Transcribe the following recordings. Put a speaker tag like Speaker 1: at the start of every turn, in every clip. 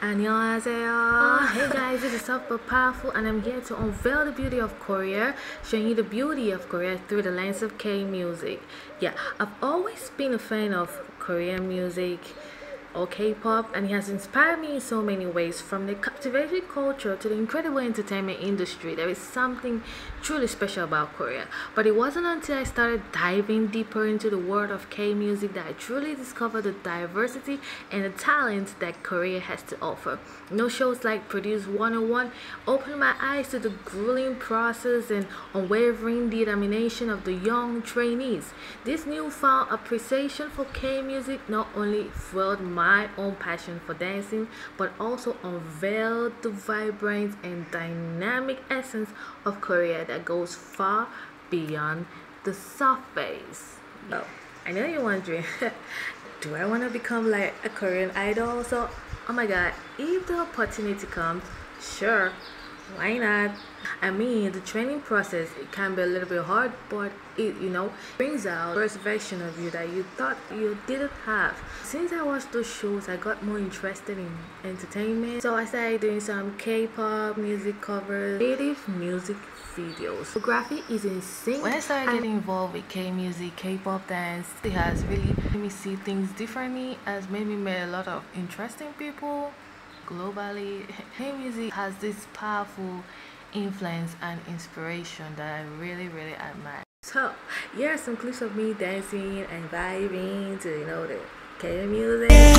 Speaker 1: 안녕하세요. Hey guys, this is Soft but Powerful, and I'm here to unveil the beauty of Korea, showing you the beauty of Korea through the lens of K music. Yeah, I've always been a fan of Korean music or K-pop and he has inspired me in so many ways from the captivating culture to the incredible entertainment industry. There is something truly special about Korea. But it wasn't until I started diving deeper into the world of K-music that I truly discovered the diversity and the talent that Korea has to offer. No shows like Produce 101 opened my eyes to the grueling process and unwavering determination of the young trainees. This newfound appreciation for K-music not only fueled my my own passion for dancing, but also unveiled the vibrant and dynamic essence of Korea that goes far beyond the surface. Oh, I know you're wondering, do I want to become like a Korean idol? So, oh my god, if the opportunity comes, sure, why not? I mean the training process it can be a little bit hard but it you know brings out first version of you that you thought you didn't have. Since i watched those shows i got more interested in entertainment. So i started doing some k-pop music covers creative music videos. Photography is insane when i started getting involved with k-music k-pop dance it has really made me see things differently has made me meet a lot of interesting people globally. K music has this powerful influence and inspiration that I really, really admire. So, are some clips of me dancing and vibing to, you know, the K music.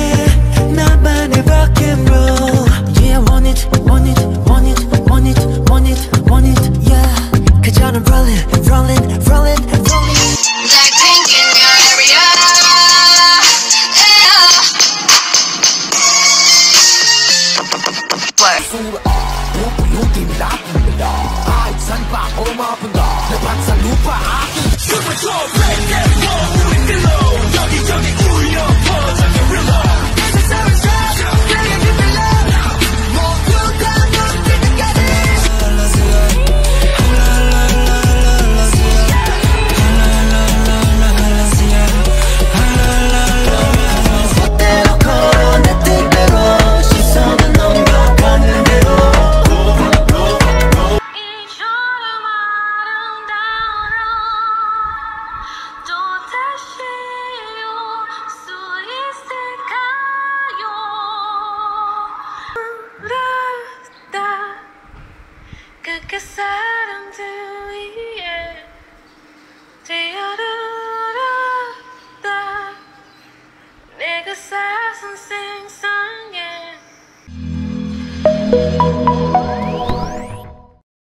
Speaker 1: Play. 내가 사선 쌤